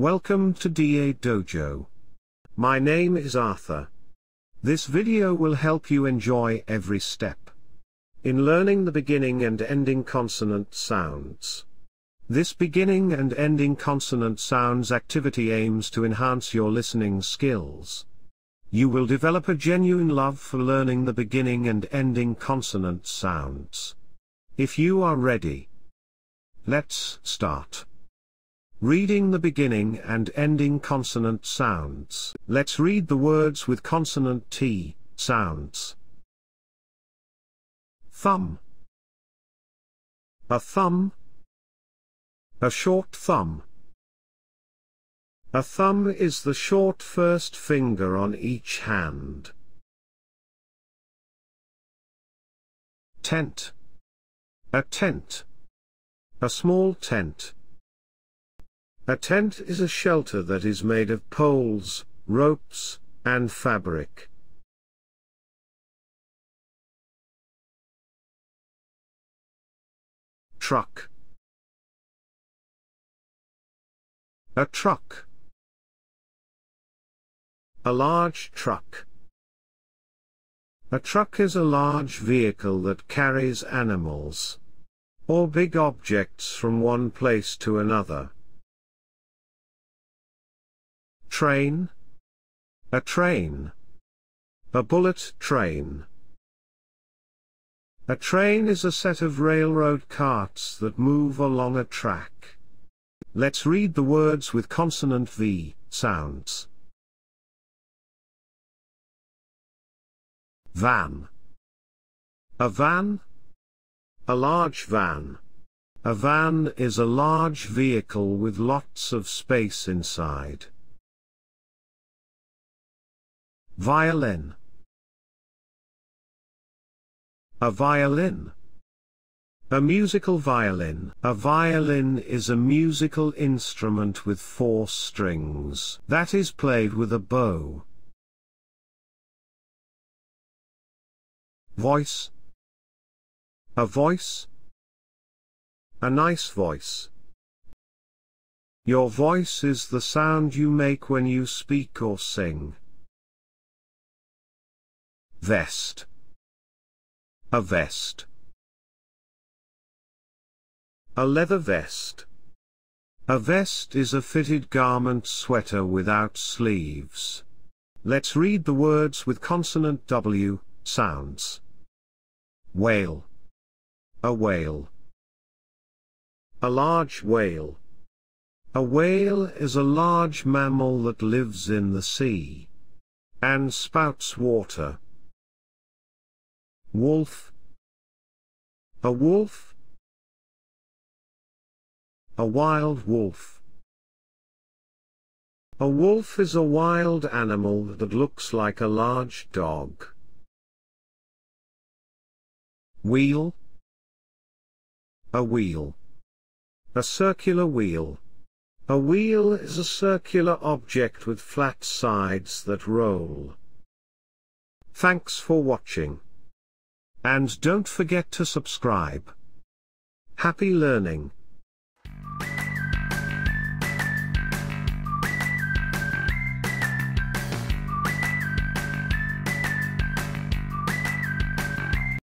Welcome to DA Dojo. My name is Arthur. This video will help you enjoy every step in learning the beginning and ending consonant sounds. This beginning and ending consonant sounds activity aims to enhance your listening skills. You will develop a genuine love for learning the beginning and ending consonant sounds. If you are ready, let's start. Reading the beginning and ending consonant sounds. Let's read the words with consonant T sounds. Thumb. A thumb. A short thumb. A thumb is the short first finger on each hand. Tent. A tent. A small tent. A tent is a shelter that is made of poles, ropes, and fabric. Truck. A truck. A large truck. A truck is a large vehicle that carries animals or big objects from one place to another. Train. A train. A bullet train. A train is a set of railroad carts that move along a track. Let's read the words with consonant V sounds. Van. A van. A large van. A van is a large vehicle with lots of space inside. Violin. A violin. A musical violin. A violin is a musical instrument with four strings that is played with a bow. Voice. A voice. A nice voice. Your voice is the sound you make when you speak or sing. Vest. A vest. A leather vest. A vest is a fitted garment sweater without sleeves. Let's read the words with consonant W sounds. Whale. A whale. A large whale. A whale is a large mammal that lives in the sea and spouts water. Wolf. A wolf. A wild wolf. A wolf is a wild animal that looks like a large dog. Wheel. A wheel. A circular wheel. A wheel is a circular object with flat sides that roll. Thanks for watching. And don't forget to subscribe. Happy learning!